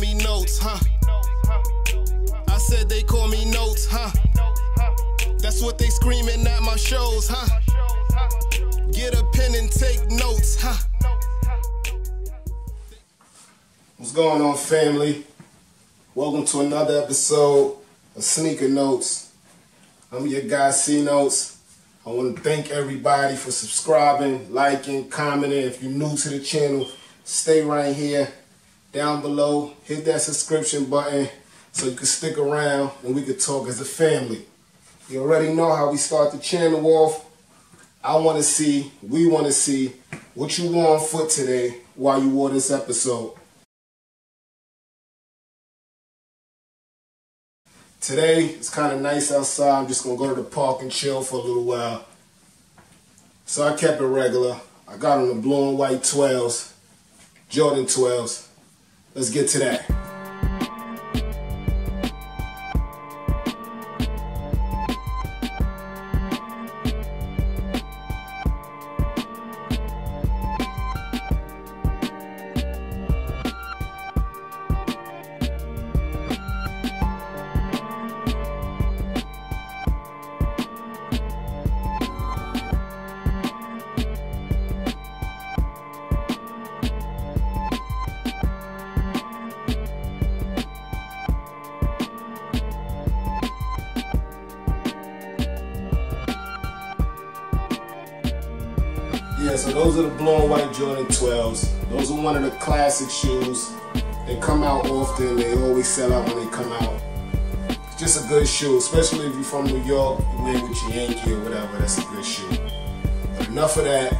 me notes, huh? I said they call me notes, huh? That's what they screaming at my shows, huh? Get a pen and take notes, huh? What's going on, family? Welcome to another episode of Sneaker Notes. I'm your guy, C Notes. I want to thank everybody for subscribing, liking, commenting. If you're new to the channel, stay right here down below. Hit that subscription button so you can stick around and we can talk as a family. You already know how we start the channel off. I want to see, we want to see what you wore on foot today while you wore this episode. Today, it's kind of nice outside. I'm just going to go to the park and chill for a little while. So I kept it regular. I got on the blue and white 12s, Jordan 12s. Let's get to that. So those are the blue and white Jordan 12s. Those are one of the classic shoes. They come out often. They always sell out when they come out. It's just a good shoe, especially if you're from New York, you wear with your Yankee or whatever. That's a good shoe. But enough of that.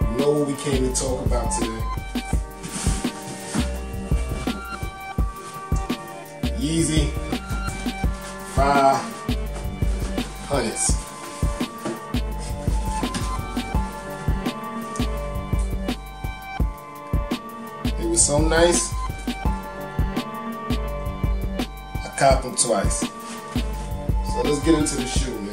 You know what we came to talk about today. Yeezy 500s. So nice. I copped them twice. So let's get into the shoe,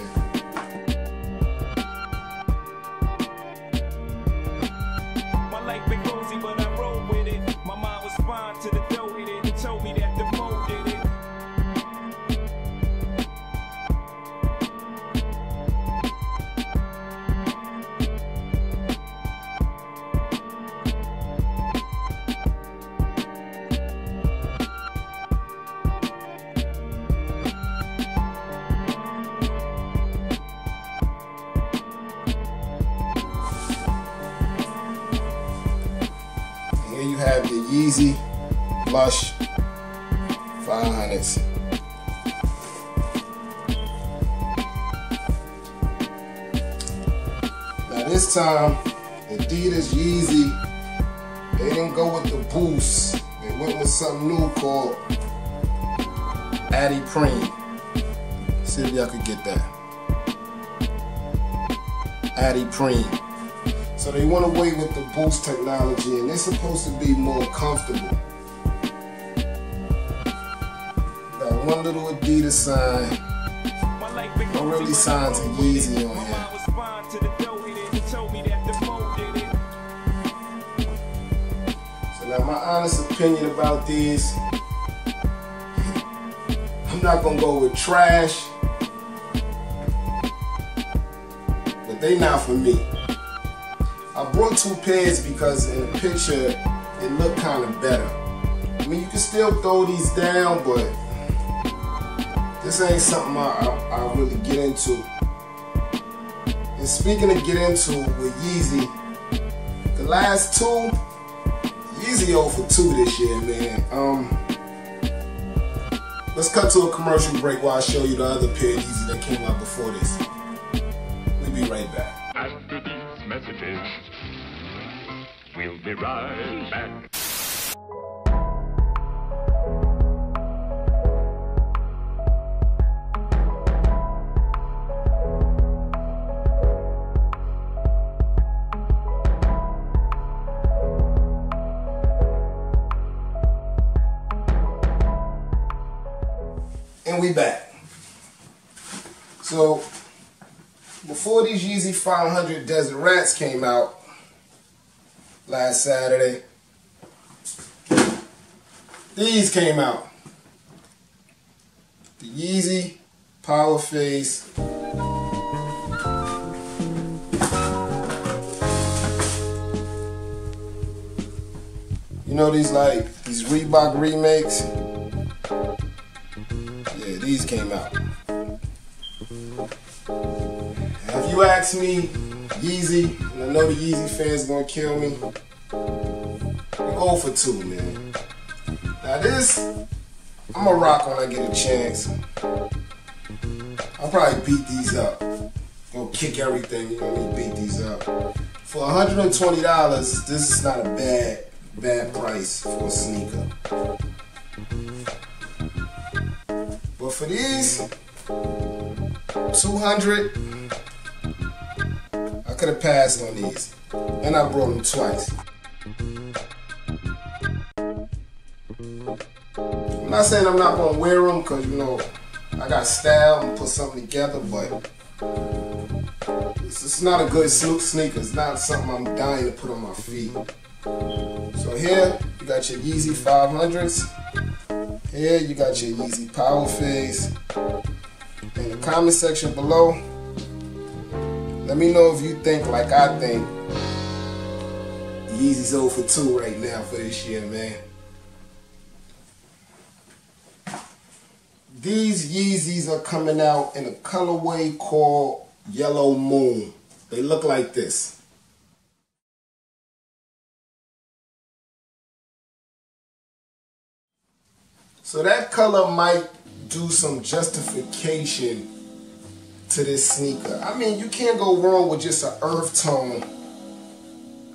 Yeezy Blush 500s. Now this time, Adidas Yeezy, they didn't go with the boost. They went with something new called Addy Preem. See if y'all could get that. adiPRENE. So they went away with the boost technology and they're supposed to be more comfortable. Got one little Adidas sign. No really signs of Yeezy on here. that. So now my honest opinion about these, I'm not gonna go with trash, but they not for me. I brought two pairs because in the picture it looked kind of better. I mean, you can still throw these down, but this ain't something I, I, I really get into. And speaking of get into with Yeezy, the last two, Yeezy 0 for 2 this year, man. Um, let's cut to a commercial break while I show you the other pair of Yeezy that came out before this. We'll be right back. These messages, we'll be right back. And we back. So, before these Yeezy 500 Desert Rats came out last Saturday, these came out. The Yeezy Powerphase. You know these like these Reebok remakes? Yeah, these came out. If me, Yeezy, and I know the Yeezy fans gonna kill me, go for 2, man. Now this, I'm gonna rock when I get a chance. I'll probably beat these up. Gonna kick everything, you know mean? Beat these up. For $120, this is not a bad, bad price for a sneaker. But for these, 200 I could have passed on these. And I brought them twice. I'm not saying I'm not gonna wear them because you know I got style and put something together, but it's, not a good Snoop sneaker. It's not something I'm dying to put on my feet. So here you got your Yeezy 500s. Here you got your Yeezy Powerphase. In the comment section below, let me know if you think like I think. Yeezy's over for 2 right now for this year, man. These Yeezys are coming out in a colorway called Yellow Moon. They look like this. So that color might do some justification to this sneaker. I mean, you can't go wrong with just an earth tone.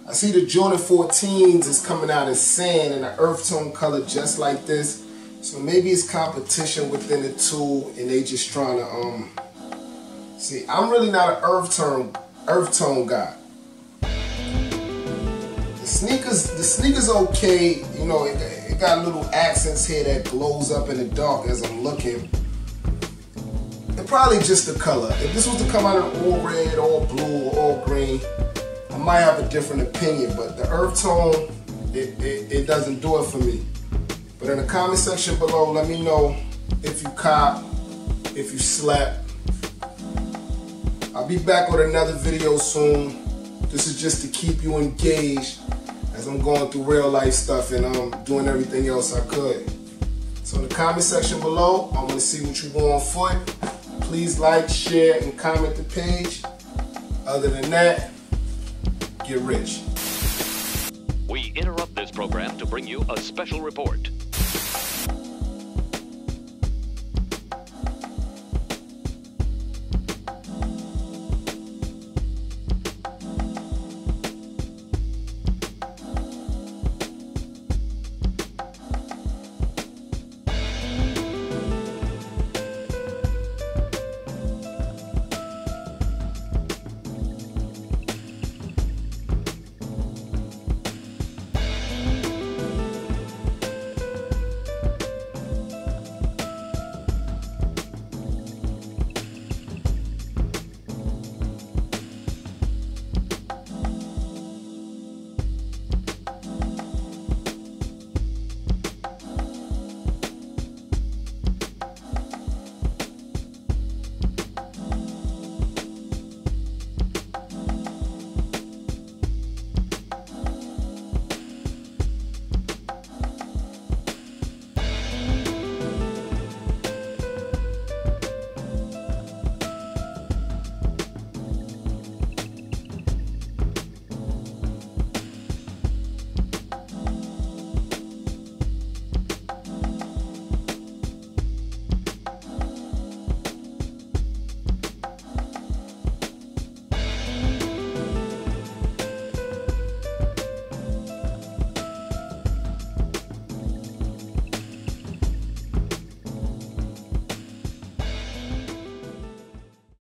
I see the Jordan 14s is coming out in sand and an earth tone color just like this. So maybe it's competition within the two and they just trying to, um, see, I'm really not an earth tone, earth tone guy. The sneakers, the sneakers okay, you know, it, it got little accents here that glows up in the dark as I'm looking probably just the color. If this was to come out in all red, all blue, all green, I might have a different opinion. But the earth tone, it, it, it doesn't do it for me. But in the comment section below, let me know if you cop, if you slept. I'll be back with another video soon. This is just to keep you engaged as I'm going through real life stuff and I'm um, doing everything else I could. So in the comment section below, I want to see what you want on foot. Please like, share, and comment the page. Other than that, get rich. We interrupt this program to bring you a special report.